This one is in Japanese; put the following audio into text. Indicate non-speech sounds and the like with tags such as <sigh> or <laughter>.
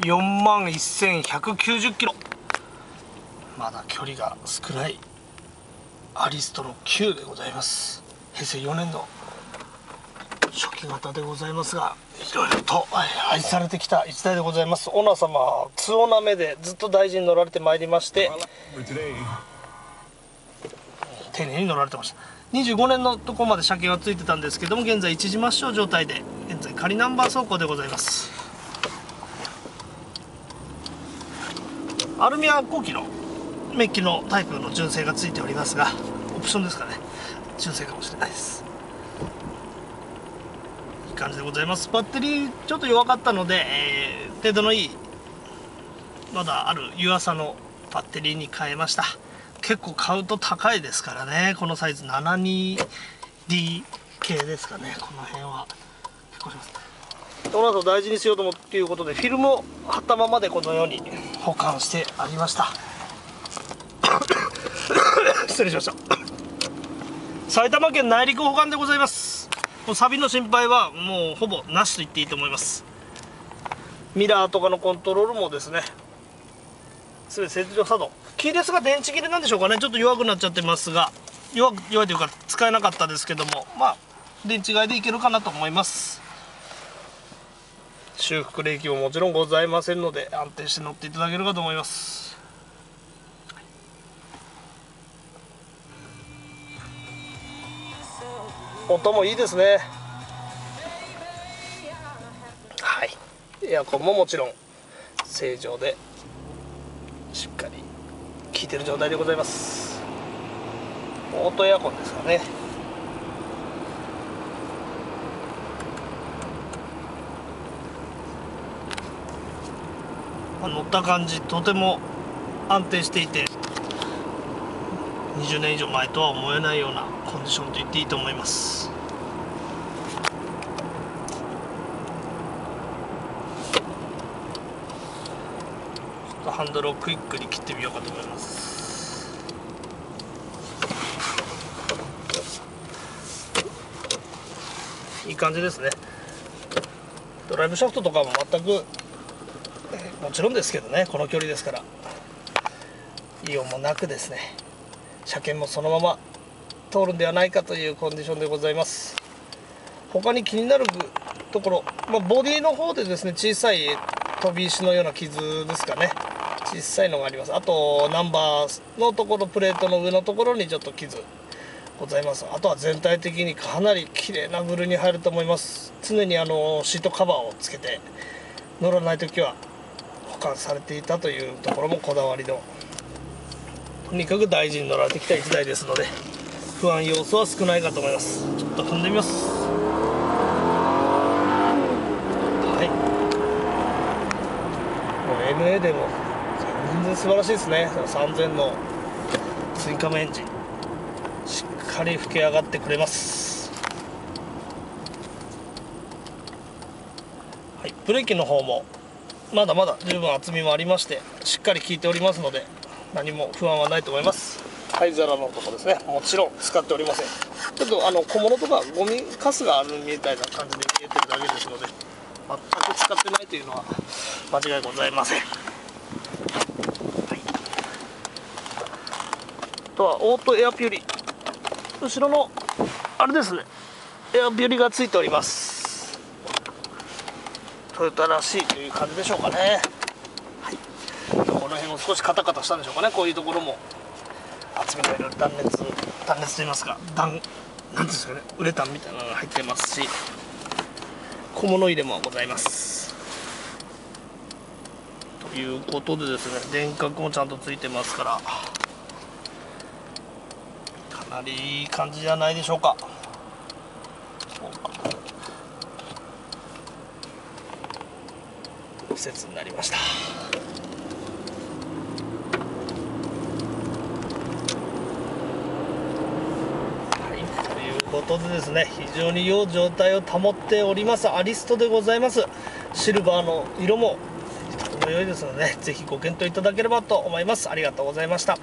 4万1190キロ。まだ距離が少ないアリストの9でございます。平成4年の初期型でございますがいろいろと愛されてきた1台でございます。オーナー様ツオナ目でずっと大事に乗られてまいりまして丁寧に乗られてました。25年のとこまで車検はついてたんですけども現在一時抹消状態で現在仮ナンバー走行でございます。アルミは後期のメッキのタイプの純正がついておりますがオプションですかね。純正かもしれないです。いい感じでございます。バッテリーちょっと弱かったので、えー、程度のいいまだある湯浅のバッテリーに変えました。結構買うと高いですからね。このサイズ 72D 系ですかね。この辺は結構します。この後大事にしようと思っていうことでフィルムを貼ったままでこのように <coughs> 保管してありました。<coughs> 失礼しました。<coughs> 埼玉県内陸保管でございます。もうサビの心配はもうほぼなしと言っていいと思います。ミラーとかのコントロールもですね全て切除作動。キーレスが電池切れなんでしょうかね。ちょっと弱くなっちゃってますが弱弱いというか使えなかったですけどもまあ電池替えでいけるかなと思います。修復冷気ももちろんございませんので安定して乗っていただけるかと思います。音もいいですね。はい。エアコンももちろん正常でしっかり効いてる状態でございます。オートエアコンですかね。乗った感じとても安定していて20年以上前とは思えないようなコンディションと言っていいと思います。ハンドルをクイックに切ってみようかと思います。いい感じですね。ドライブシャフトとかも全くもちろんですけどねこの距離ですから。イオンもなくですね。車検もそのまま通るんではないかというコンディションでございます。他に気になるところ、まあ、ボディの方でですね小さい飛び石のような傷ですかね。小さいのがあります。あとナンバーのところプレートの上のところにちょっと傷ございます。あとは全体的にかなり綺麗なブルーに入ると思います。常にあのシートカバーをつけて乗らない時は保管されていたというところもこだわりのとにかく大事に乗られてきた1台ですので不安要素は少ないかと思います。ちょっと踏んでみます。はい。もう NA でも全然素晴らしいですね。3000の追加のエンジン。しっかり吹き上がってくれます。はい。ブレーキの方もまだまだ十分厚みもありましてしっかり効いておりますので何も不安はないと思います。灰皿のとこですね。もちろん使っておりません。ちょっとあの小物とかゴミカスがあるみたいな感じで見えてるだけですので全く使ってないというのは間違いございません、はい、あとはオートエアピューリ。後ろのあれですね。エアピューリがついております。トヨタらしいという感じでしょうかね。はい。この辺も少しカタカタしたんでしょうかね。こういうところも。厚みのいる断熱断熱と言いますか。断なんですかね。ウレタンみたいなのが入ってますし。小物入れもございます。ということでですね。電角もちゃんとついてますから。かなりいい感じじゃないでしょうか。季節になりました。ことでですね非常に良い状態を保っております。アリストでございます。シルバーの色もとても良いですので、ね、ぜひご検討いただければと思います。ありがとうございました。